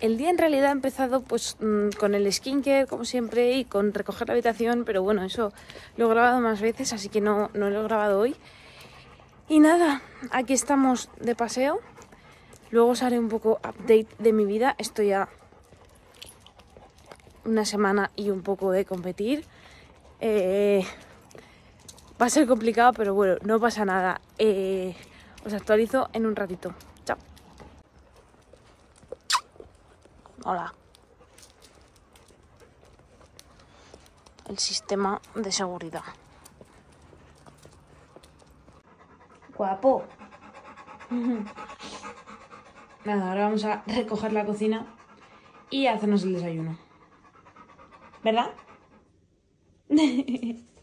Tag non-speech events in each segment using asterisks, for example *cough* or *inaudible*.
el día en realidad ha empezado pues mm, con el skincare, como siempre, y con recoger la habitación, pero bueno, eso lo he grabado más veces, así que no, no lo he grabado hoy. Y nada, aquí estamos de paseo. Luego os haré un poco update de mi vida. Estoy ya una semana y un poco de competir. Eh, va a ser complicado, pero bueno, no pasa nada. Eh, os actualizo en un ratito. Chao. Hola. El sistema de seguridad. Guapo. *laughs* Nada, ahora vamos a recoger la cocina y hacernos el desayuno. ¿Verdad? *laughs*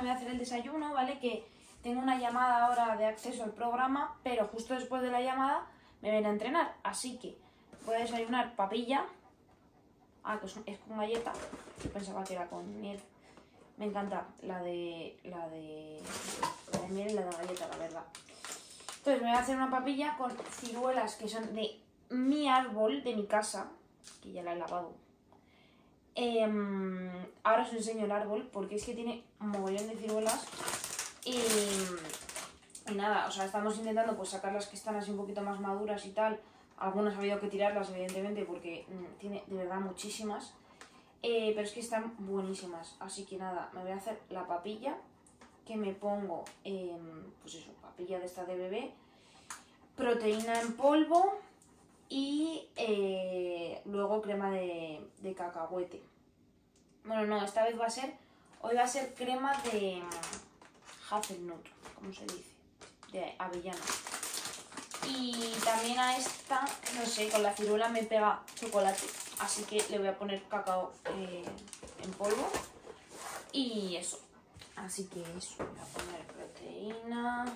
me voy a hacer el desayuno, ¿vale? Que tengo una llamada ahora de acceso al programa, pero justo después de la llamada me voy a entrenar. Así que voy a desayunar papilla. Ah, que es, es con galleta. Yo pensaba que era con miel. Me encanta la de la de, la de miel y la de galleta, la verdad. Entonces me voy a hacer una papilla con ciruelas que son de mi árbol, de mi casa, que ya la he lavado. Em, ahora os enseño el árbol porque es que tiene mogollón de ciruelas y, nada, o sea, estamos intentando pues sacar las que están así un poquito más maduras y tal. Algunas ha habido que tirarlas, evidentemente, porque mm, tiene de verdad muchísimas. Eh, pero es que están buenísimas. Así que nada, me voy a hacer la papilla. Que me pongo, em, pues eso, papilla de esta de bebé. Proteína en polvo. Y eh, luego crema de, de cacahuete. Bueno, no, esta vez va a ser. Hoy va a ser crema de mm, hazelnut, como se dice, de avellana. Y también a esta, no sé, con la ciruela me pega chocolate. Así que le voy a poner cacao eh, en polvo. Y eso. Así que eso, voy a poner proteína,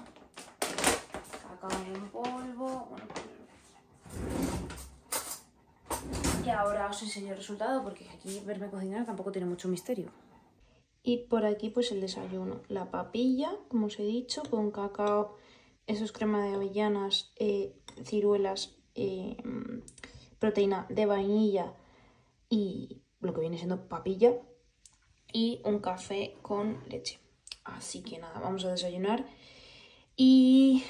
cacao en polvo. Bueno, y ahora os enseño el resultado porque aquí verme cocinar tampoco tiene mucho misterio. Y por aquí pues el desayuno. La papilla, como os he dicho, con cacao, eso es crema de avellanas, eh, ciruelas, eh, proteína de vainilla y lo que viene siendo papilla. Y un café con leche. Así que nada, vamos a desayunar. Y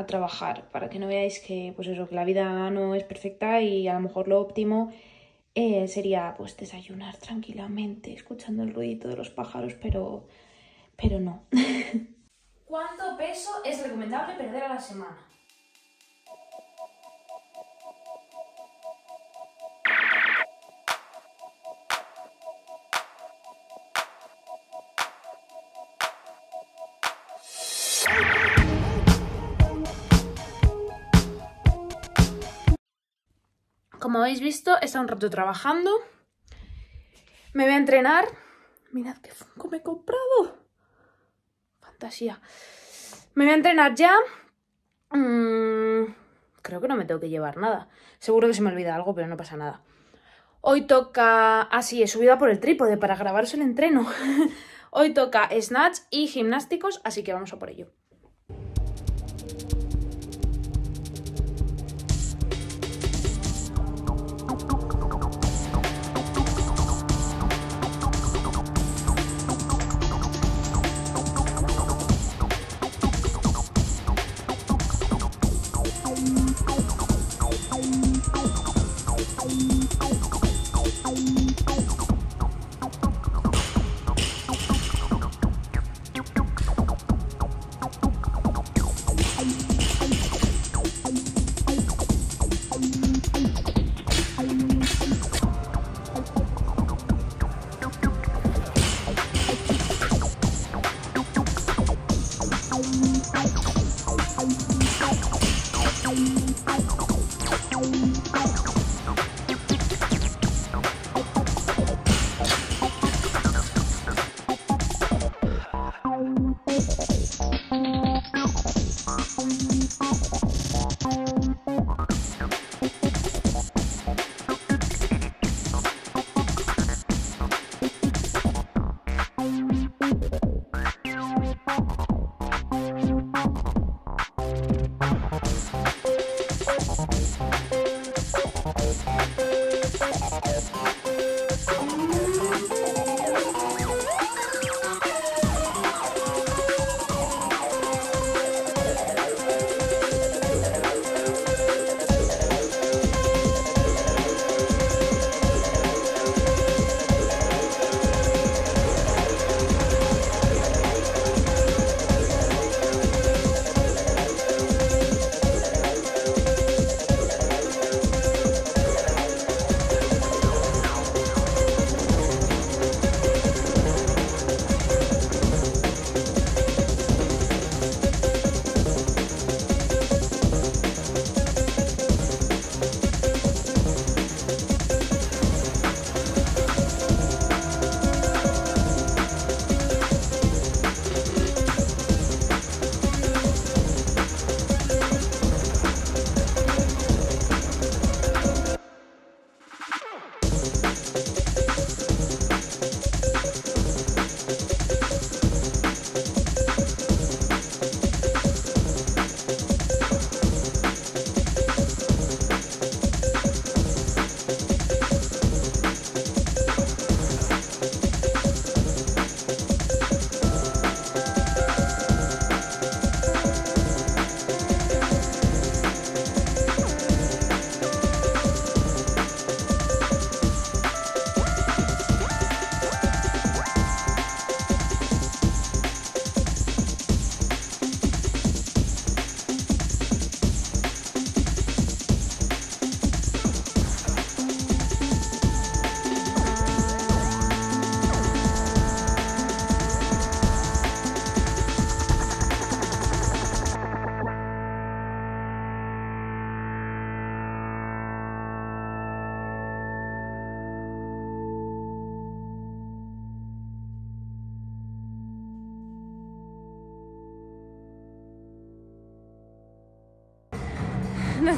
a trabajar para que no veáis que pues eso que la vida no es perfecta y a lo mejor lo óptimo eh, sería pues desayunar tranquilamente escuchando el ruido de los pájaros pero pero no *laughs* ¿Cuánto peso es recomendable perder a la semana? Como habéis visto, he estado un rato trabajando. Me voy a entrenar. Mirad qué funko me he comprado. Fantasía. Me voy a entrenar ya. Mm, creo que no me tengo que llevar nada. Seguro que se me olvida algo, pero no pasa nada. Hoy toca... Ah, sí, he subido por el trípode para grabaros el entreno. *laughs* Hoy toca snatch y gimnásticos, así que vamos a por ello.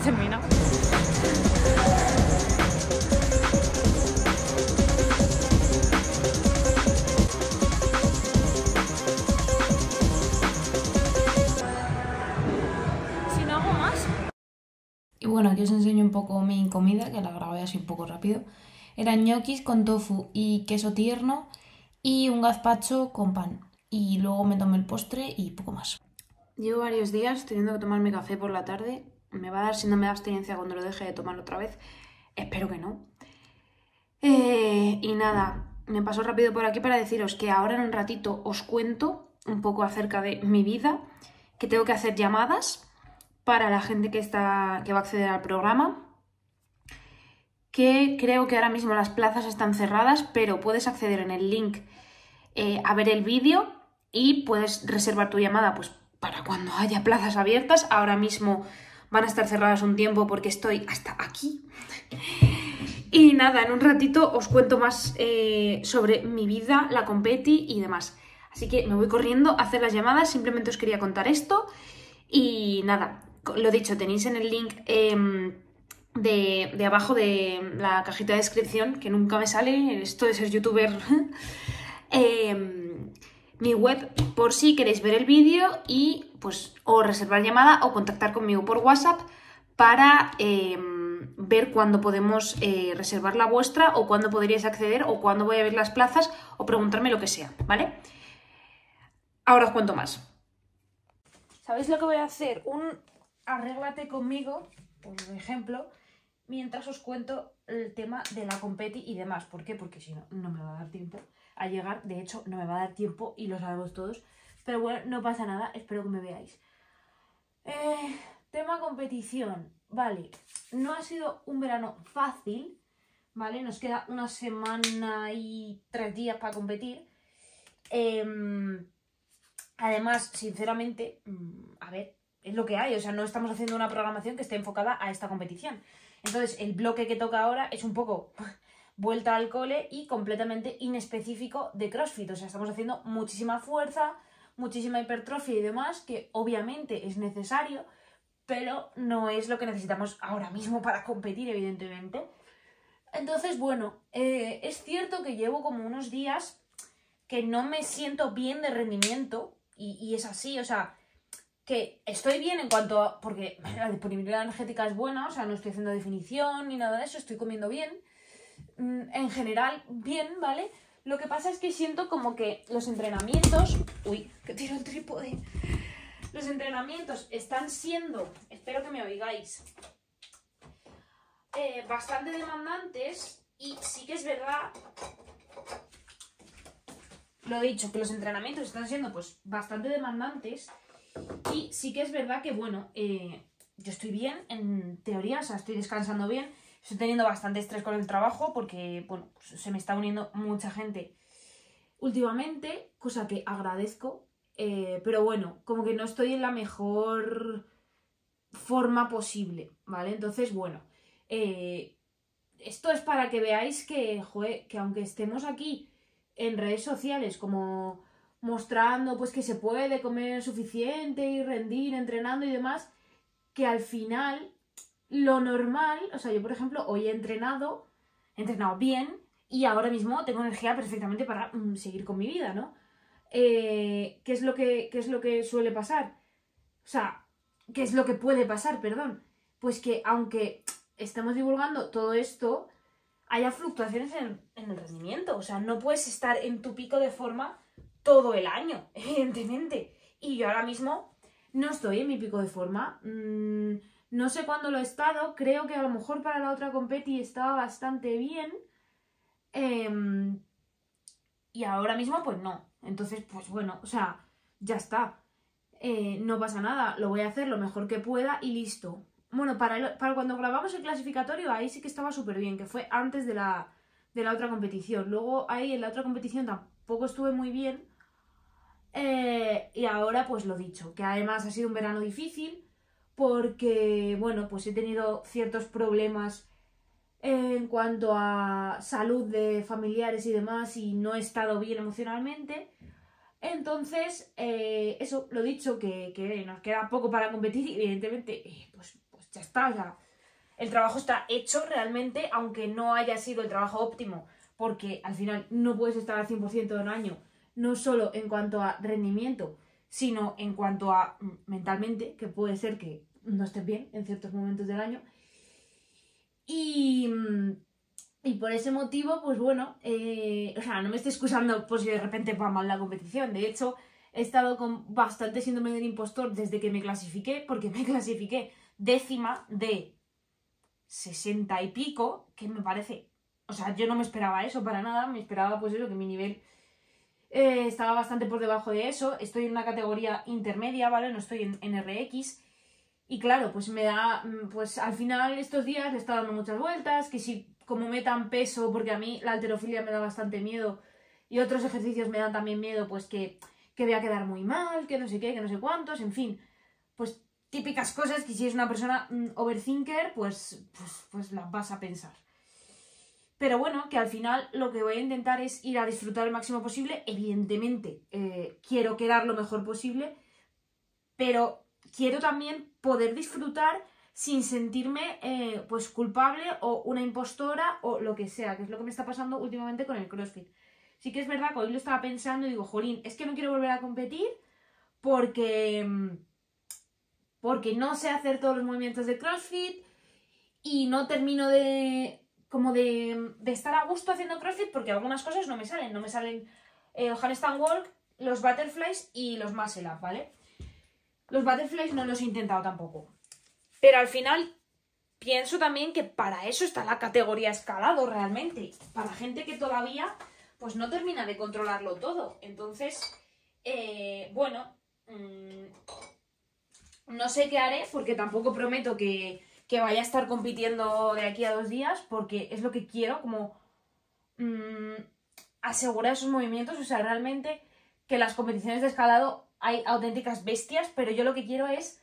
Termina. Si no hago más. Y bueno, aquí os enseño un poco mi comida, que la grabé así un poco rápido. Eran ñoquis con tofu y queso tierno y un gazpacho con pan. Y luego me tomé el postre y poco más. Llevo varios días teniendo que tomarme café por la tarde. Me va a dar síndrome de abstinencia cuando lo deje de tomar otra vez. Espero que no. Eh, y nada, me paso rápido por aquí para deciros que ahora en un ratito os cuento un poco acerca de mi vida, que tengo que hacer llamadas para la gente que, está, que va a acceder al programa, que creo que ahora mismo las plazas están cerradas, pero puedes acceder en el link eh, a ver el vídeo y puedes reservar tu llamada pues, para cuando haya plazas abiertas. Ahora mismo van a estar cerradas un tiempo porque estoy hasta aquí. Y nada, en un ratito os cuento más eh, sobre mi vida, la competi y demás. Así que me voy corriendo a hacer las llamadas, simplemente os quería contar esto. Y nada, lo dicho, tenéis en el link em, de, abajo de la cajita de descripción, que nunca me sale, esto de ser youtuber, *laughs* em, mi web por si queréis ver el vídeo y pues o reservar llamada o contactar conmigo por WhatsApp para em, ver cuándo podemos eh, reservar la vuestra o cuándo podríais acceder o cuándo voy a ver las plazas o preguntarme lo que sea, ¿vale? Ahora os cuento más. ¿Sabéis lo que voy a hacer? Un arréglate conmigo, por ejemplo, mientras os cuento el tema de la competi y demás. ¿Por qué? Porque si no, no me va a dar tiempo a llegar. De hecho, no me va a dar tiempo y lo sabemos todos. Pero bueno, no pasa nada, espero que me veáis. Eh, tema competición. Vale, no ha sido un verano fácil, ¿vale? Nos queda una semana y tres días para competir. Em, además, sinceramente, mm, a ver, es lo que hay. O sea, no estamos haciendo una programación que esté enfocada a esta competición. Entonces, el bloque que toca ahora es un poco *laughs* vuelta al cole y completamente inespecífico de CrossFit. O sea, estamos haciendo muchísima fuerza, muchísima hipertrofia y demás, que obviamente es necesario, pero no es lo que necesitamos ahora mismo para competir, evidentemente. Entonces, bueno, eh, es cierto que llevo como unos días que no me siento bien de rendimiento, y, y es así, o sea, que estoy bien en cuanto a. Porque *laughs* la disponibilidad energética es buena, o sea, no estoy haciendo definición ni nada de eso, estoy comiendo bien. Mm, En general, bien, ¿vale? Lo que pasa es que siento como que los entrenamientos. Uy, que tiro el trípode. Los entrenamientos están siendo. Espero que me oigáis. eh, bastante demandantes. Y sí que es verdad lo dicho, que los entrenamientos están siendo pues bastante demandantes y sí que es verdad que, bueno, eh, yo estoy bien en teoría, o sea, estoy descansando bien, estoy teniendo bastante estrés con el trabajo porque, bueno, pues, se me está uniendo mucha gente últimamente, cosa que agradezco, eh, pero bueno, como que no estoy en la mejor forma posible, ¿vale? Entonces, bueno, eh, esto es para que veáis que, joder, que aunque estemos aquí en redes sociales como mostrando pues que se puede comer suficiente y rendir entrenando y demás, que al final lo normal, o sea, yo por ejemplo hoy he entrenado, he entrenado bien y ahora mismo tengo energía perfectamente para mm, seguir con mi vida, ¿no? Eh, ¿qué, es lo que, ¿Qué es lo que suele pasar? O sea, ¿qué es lo que puede pasar, perdón? Pues que aunque estemos divulgando todo esto, haya fluctuaciones en, en el rendimiento. O sea, no puedes estar en tu pico de forma todo el año, *laughs* evidentemente. Y yo ahora mismo no estoy en mi pico de forma. Mm, no sé cuándo lo he estado. Creo que a lo mejor para la otra competi estaba bastante bien. Em, y ahora mismo, pues no. Entonces, pues bueno, o sea, ya está. Eh, no pasa nada. Lo voy a hacer lo mejor que pueda y listo. Bueno, para, para cuando grabamos el clasificatorio, ahí sí que estaba súper bien, que fue antes de la, de la otra competición. Luego ahí en la otra competición tampoco estuve muy bien. Eh, y ahora pues lo dicho, que además ha sido un verano difícil porque, bueno, pues he tenido ciertos problemas en cuanto a salud de familiares y demás y no he estado bien emocionalmente. Entonces, eh, eso, lo dicho, que, nos queda poco para competir y evidentemente, eh, pues, pues ya está, sea, el trabajo está hecho realmente, aunque no haya sido el trabajo óptimo, porque al final no puedes estar al 100% de un año, no solo en cuanto a rendimiento, sino en cuanto a mm, mentalmente, que puede ser que no estés bien en ciertos momentos del año. Y, mm, y por ese motivo, pues bueno, eh, o sea, no me estoy excusando por si de repente va mal la competición. De hecho, he estado con bastante síndrome del impostor desde que me clasifiqué, porque me *laughs* clasifiqué décima de 60 y pico, que me parece, o sea, yo no me esperaba eso para nada, me esperaba pues eso, que mi nivel eh, estaba bastante por debajo de eso, estoy en una categoría intermedia, ¿vale? No estoy en, en RX. Y claro, pues me da, mm, pues al final estos días le está dando muchas vueltas, que si como metan peso, porque a mí la alterofilia me da bastante miedo y otros ejercicios me dan también miedo, pues que, que voy a quedar muy mal, que no sé qué, que no sé cuántos, en fin, pues típicas cosas que si es una persona mm, overthinker, pues, pues, pues las vas a pensar. Pero bueno, que al final lo que voy a intentar es ir a disfrutar el máximo posible. Evidentemente, eh, quiero quedar lo mejor posible, pero quiero también poder disfrutar sin sentirme eh, pues culpable o una impostora o lo que sea, que es lo que me está pasando últimamente con el CrossFit. Sí que es verdad que hoy lo estaba pensando y digo, jolín, es que no quiero volver a competir porque, mm, porque no sé hacer todos los movimientos de CrossFit y no termino de como de, estar a gusto haciendo CrossFit porque algunas cosas no me salen, no me salen eh, el handstand walk, los butterflies y los muscle up, ¿vale? Los butterflies no los he intentado tampoco. Pero al final pienso también que para eso está la categoría escalado realmente. Para gente que todavía pues no termina de controlarlo todo. Entonces, eh, bueno, mm, no sé qué haré porque tampoco prometo que, que vaya a estar compitiendo de aquí a dos días porque es lo que quiero, como mm, asegurar esos movimientos. O sea, realmente que las competiciones de escalado hay auténticas bestias, pero yo lo que quiero es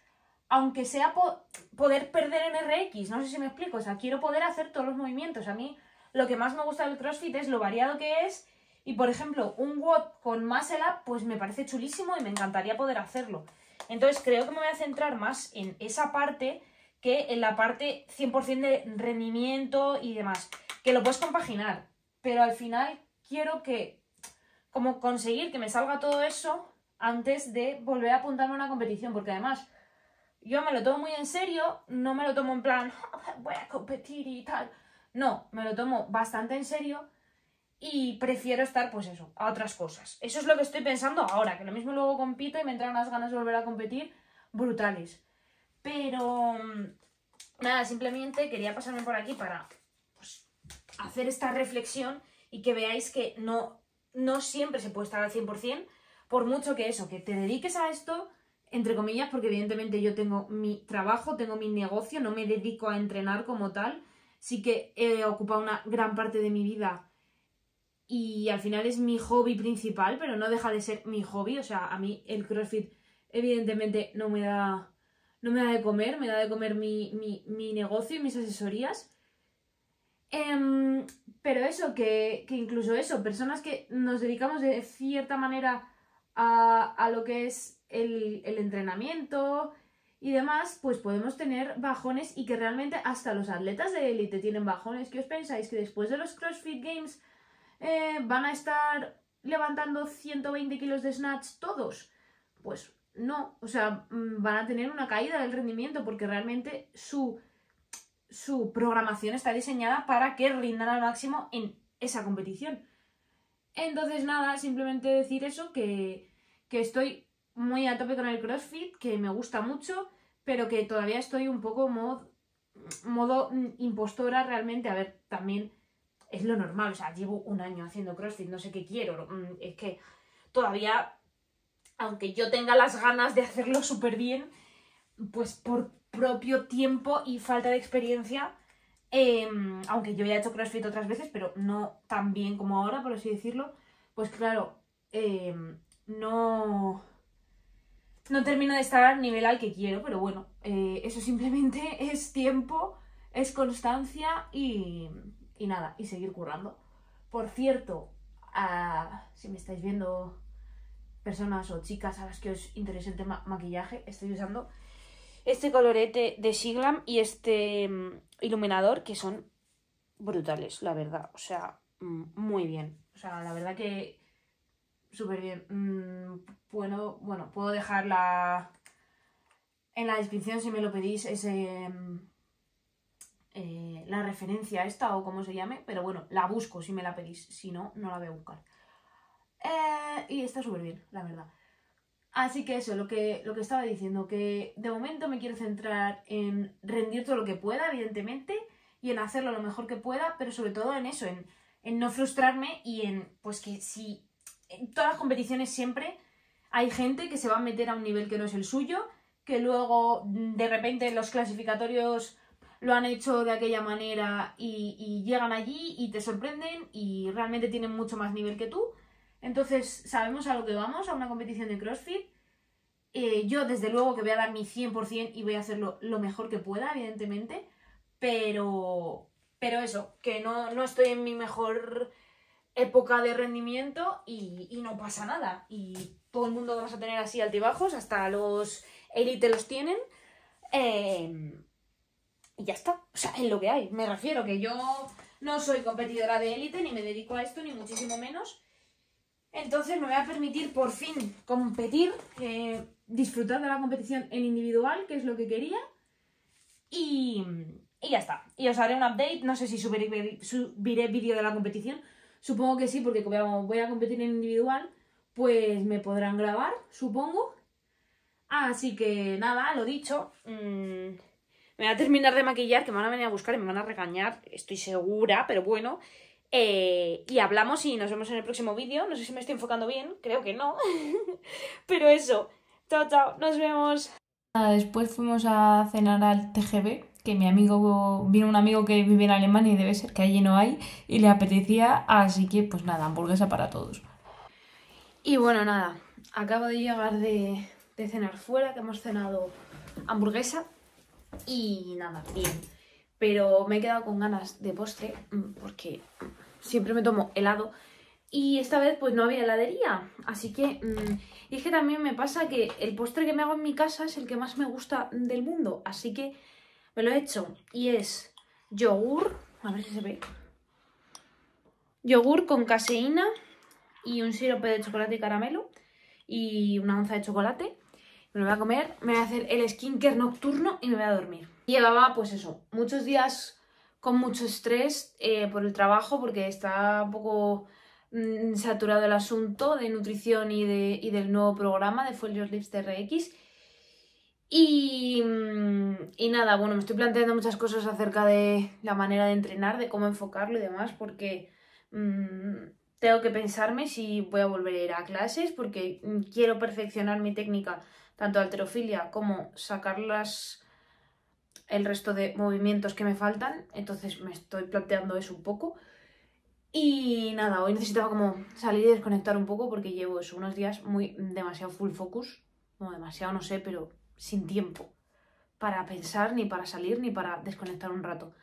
aunque sea po- poder perder en RX, no sé si me explico, o sea, quiero poder hacer todos los movimientos. A mí lo que más me gusta del CrossFit es lo variado que es y, por ejemplo, un WOD con muscle up, pues me parece chulísimo y me encantaría poder hacerlo. Entonces creo que me voy a centrar más en esa parte que en la parte 100% de rendimiento y demás, que lo puedes compaginar, pero al final quiero que, como conseguir que me salga todo eso antes de volver a apuntarme a una competición, porque además yo me lo tomo muy en serio, no me lo tomo en plan, voy a competir y tal. No, me lo tomo bastante en serio y prefiero estar, pues eso, a otras cosas. Eso es lo que estoy pensando ahora, que lo mismo luego compito y me entran unas ganas de volver a competir brutales. Pero mm, nada, simplemente quería pasarme por aquí para pues, hacer esta reflexión y que veáis que no, no siempre se puede estar al 100%, por mucho que eso, que te dediques a esto, entre comillas, porque evidentemente yo tengo mi trabajo, tengo mi negocio, no me dedico a entrenar como tal, sí que he ocupado una gran parte de mi vida y al final es mi hobby principal, pero no deja de ser mi hobby, o sea, a mí el CrossFit evidentemente no me da, no me da de comer, me da de comer mi, negocio y mis asesorías. Em, pero eso, que, incluso eso, personas que nos dedicamos de cierta manera a, lo que es el, entrenamiento y demás, pues podemos tener bajones y que realmente hasta los atletas de élite tienen bajones. ¿Qué os pensáis? Que después de los CrossFit Games eh, van a estar levantando 120 kilos de snatch todos. Pues no, o sea, mm, van a tener una caída del rendimiento porque realmente su, su programación está diseñada para que rindan al máximo en esa competición. Entonces, nada, simplemente decir eso, que, que estoy muy a tope con el CrossFit, que me gusta mucho, pero que todavía estoy un poco modo, modo mm, impostora realmente. A ver, también es lo normal, o sea, llevo un año haciendo CrossFit, no sé qué quiero, mm, es que todavía, aunque yo tenga las ganas de hacerlo súper bien, pues por propio tiempo y falta de experiencia, em, aunque yo ya he hecho CrossFit otras veces, pero no tan bien como ahora, por así decirlo, pues claro, em, no, no termino de estar al nivel al que quiero, pero bueno, eh, eso simplemente *laughs* es tiempo, es constancia y, y nada, y seguir currando. Por cierto, si me estáis viendo personas o chicas a las que os interese el tema maquillaje, estoy usando este colorete de Siglam y este mm, iluminador que son brutales, la verdad. O sea, mm, muy bien. O sea, la verdad que súper bien. Mm, bueno, bueno, puedo dejarla en la descripción si me lo pedís ese eh, la referencia esta o como se llame, pero bueno, la busco si me la pedís, si no, no la voy a buscar. Eh, y está súper bien, la verdad. Así que eso, lo que, lo que estaba diciendo, que de momento me quiero centrar en rendir todo lo que pueda, evidentemente, y en hacerlo lo mejor que pueda, pero sobre todo en eso, en, en no frustrarme y en, pues que si todas las competiciones siempre hay gente que se va a meter a un nivel que no es el suyo, que luego de repente los clasificatorios lo han hecho de aquella manera y, llegan allí y te sorprenden y realmente tienen mucho más nivel que tú. Entonces sabemos a lo que vamos, a una competición de CrossFit. Eh, yo desde luego que voy a dar mi 100% y voy a hacerlo lo mejor que pueda, evidentemente. Pero, pero eso, que no, no estoy en mi mejor época de rendimiento y, no pasa nada. Y todo el mundo vamos a tener así altibajos, hasta los élite los tienen. Eh, y ya está. O sea, es lo que hay. Me refiero que yo no soy competidora de élite, ni me dedico a esto, ni muchísimo menos. Entonces me voy a permitir por fin competir, eh, disfrutar de la competición en individual, que es lo que quería. Y, y ya está. Y os haré un update. No sé si subiré, subiré vídeo de la competición. Supongo que sí, porque como voy a competir en individual, pues me podrán grabar, supongo. Así que nada, lo dicho. Mmm me voy a terminar de maquillar, que me van a venir a buscar y me van a regañar, estoy segura, pero bueno. Eh, y hablamos y nos vemos en el próximo vídeo. No sé si me estoy enfocando bien, creo que no. *laughs* pero eso, chao, chao, nos vemos. Después fuimos a cenar al TGB, que mi amigo, vino un amigo que vive en Alemania y debe ser que allí no hay, y le apetecía, así que pues nada, hamburguesa para todos. Y bueno, nada, acabo de llegar de, cenar fuera, que hemos cenado hamburguesa y nada, bien. Pero me he quedado con ganas de postre mm, porque siempre me tomo helado. Y esta vez pues no había heladería. Así que... Mm, y es que también me pasa que el postre que me hago en mi casa es el que más me gusta del mundo. Así que me lo he hecho. Y es yogur. A ver si se ve. Yogur con caseína y un sirope de chocolate y caramelo. y una onza de chocolate. Me lo voy a comer, me voy a hacer el skincare nocturno y me voy a dormir. Llevaba, pues eso, muchos días con mucho estrés eh, por el trabajo porque está un poco mm, saturado el asunto de nutrición y, de, y del nuevo programa de Your Lips TRX. Y, mm, y nada, bueno, me estoy planteando muchas cosas acerca de la manera de entrenar, de cómo enfocarlo y demás, porque mm, tengo que pensarme si voy a volver a ir a clases, porque quiero perfeccionar mi técnica, tanto de alterofilia como sacar las, el resto de movimientos que me faltan. Entonces me estoy planteando eso un poco. Y nada, hoy necesitaba como salir y desconectar un poco porque llevo eso, unos días muy demasiado full focus. No demasiado, no sé, pero sin tiempo para pensar, ni para salir, ni para desconectar un rato.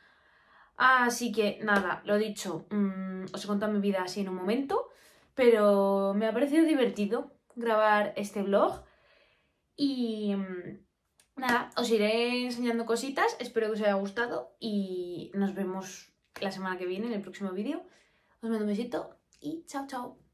Así que nada, lo dicho, mm, os he contado mi vida así en un momento, pero me ha parecido divertido grabar este vlog y mm, nada, os iré enseñando cositas, espero que os haya gustado y nos vemos la semana que viene en el próximo vídeo. Os mando un besito y chao chao.